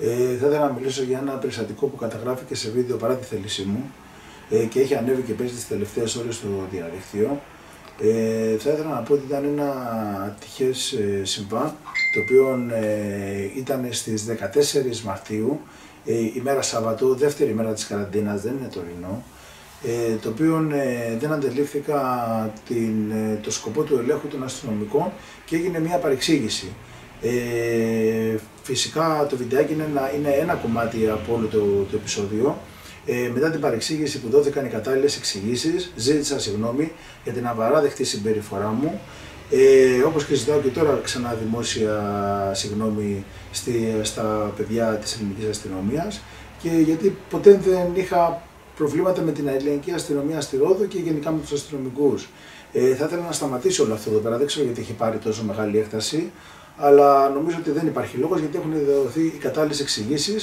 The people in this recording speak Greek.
Ε, θα ήθελα να μιλήσω για ένα περιστατικό που καταγράφηκε σε βίντεο παρά τη θέλησή μου ε, και έχει ανέβει και παίζει τις τελευταίες ώρες στο διαδικτύο. Ε, θα ήθελα να πω ότι ήταν ένα ατυχές ε, συμβάν το οποίο ε, ήταν στις 14 Μαρτίου, ε, ημέρα Σαββατό, δεύτερη μέρα της καραντίνας, δεν είναι τωρινό, ε, το οποίο ε, δεν αντελήφθηκα την, ε, το σκοπό του ελέγχου των αστυνομικών και έγινε μια παρεξήγηση. Ε, φυσικά το βιντεάκι είναι ένα, είναι ένα κομμάτι από όλο το, το επεισόδιο. Ε, μετά την παρεξήγηση που δόθηκαν οι κατάλληλες εξηγήσεις, ζήτησα συγγνώμη για την απαράδεκτη συμπεριφορά μου. Ε, Όπως και ζητάω και τώρα ξανά δημόσια συγγνώμη στη, στα παιδιά της ελληνικής αστυνομίας και γιατί ποτέ δεν είχα προβλήματα με την ελληνική αστυνομία στη Ρόδο και γενικά με τους αστυνομικούς. Ε, θα ήθελα να σταματήσει όλο αυτό εδώ πέρα. Δεν ξέρω γιατί έχει πάρει τόσο μεγάλη έκταση αλλά νομίζω ότι δεν υπάρχει λόγος γιατί έχουν δοθεί οι κατάλληλες εξηγήσεις